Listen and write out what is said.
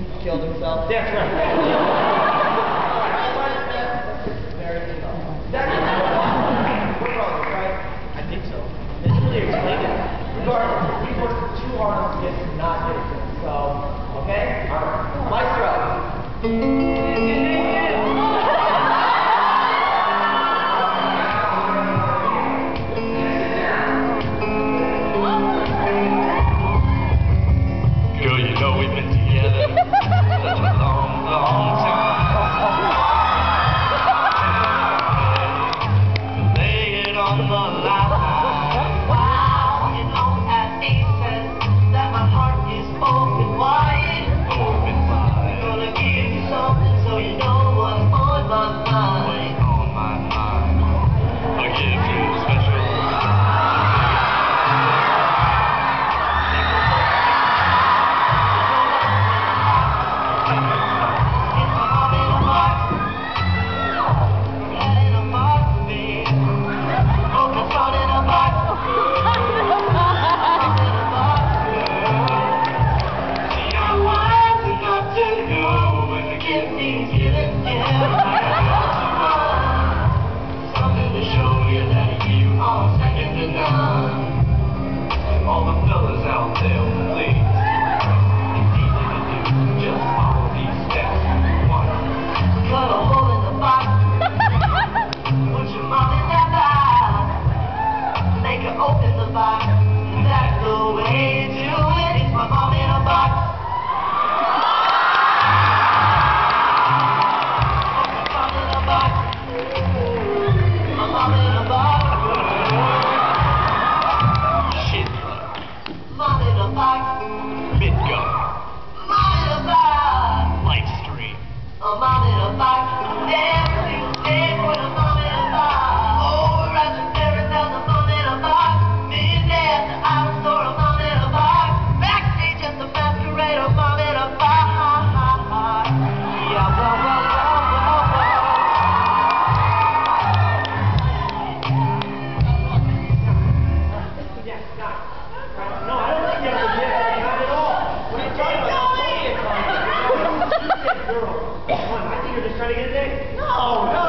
he killed himself. That's right. I think so. It's really explained it. Regardless, we worked too hard on this to not get it. So, okay? All right. Maestro. we've been together. Such a long, long Dale. you're just trying to get a date? No, no.